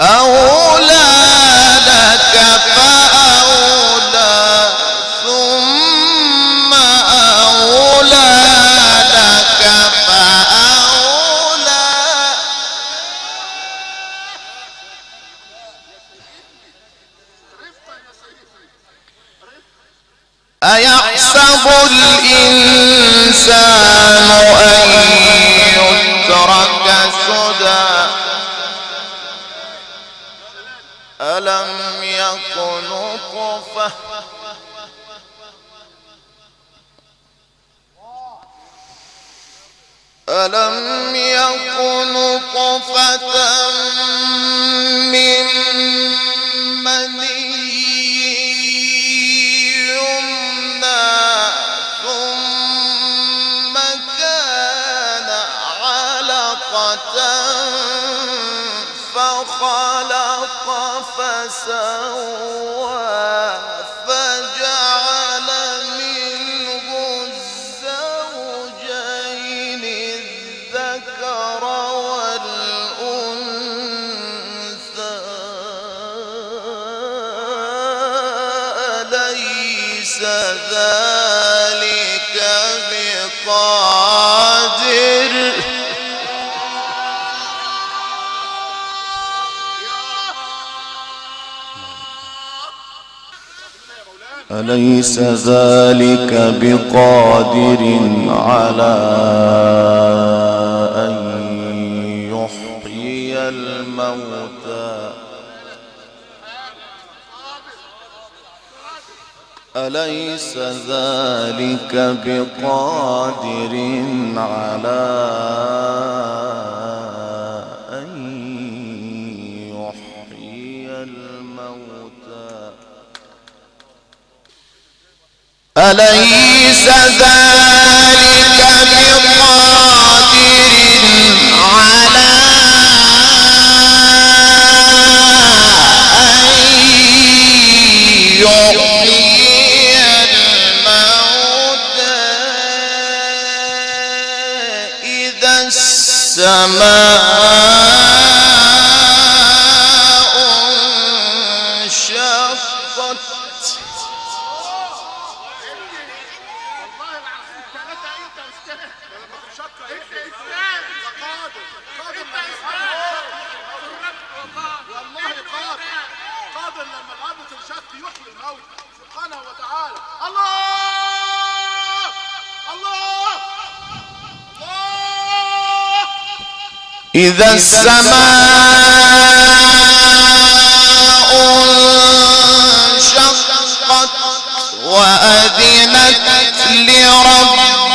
أولادك فأولى ثم أولادك فأولى. أيحسب نطفة ألم يكن نطفة من مني ثم كان علقة فخلق فسوى فجعل منه الزوجين الذكر والأنثى. أليس ذلك أليس ذلك بقادر على أن يحيي الموتى؟ أليس ذلك بقادر على أن أليس ذلك بقادر على أن يحيي الموتى إذا السماء إذا السماء انشقت وأذنت لربها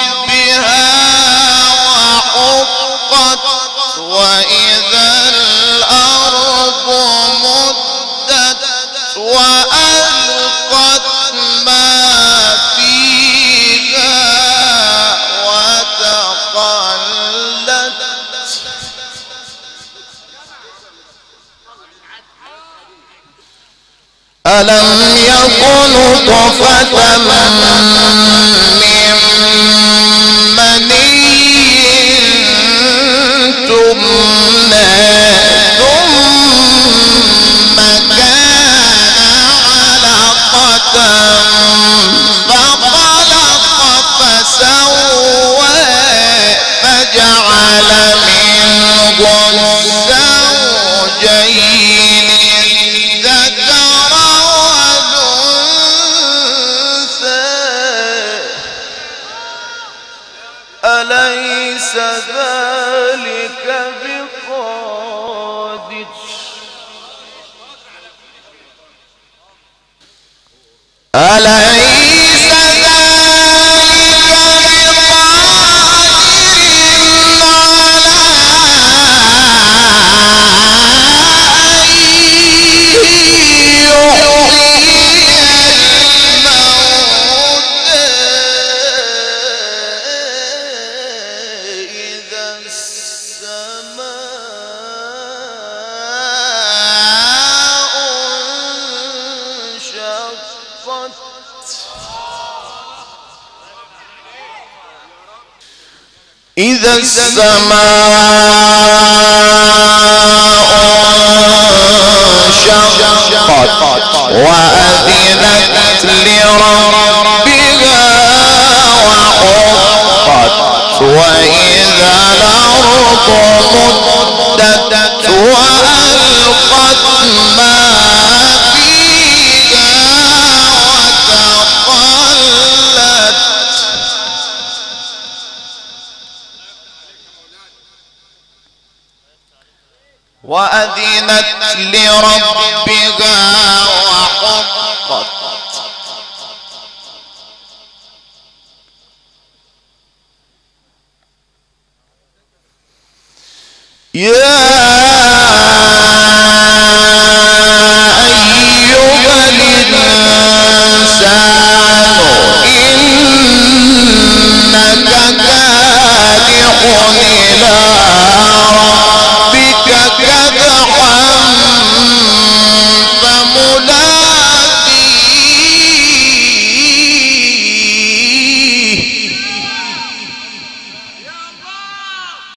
وحقت وإذا الأرض مدت وألقت ألم يكن طفة من أليس ذلك بقادر. أليس إذا السماء وأذنت لربها وحقت وإذا الأرض مدت وأذنت لربها وحقت. يا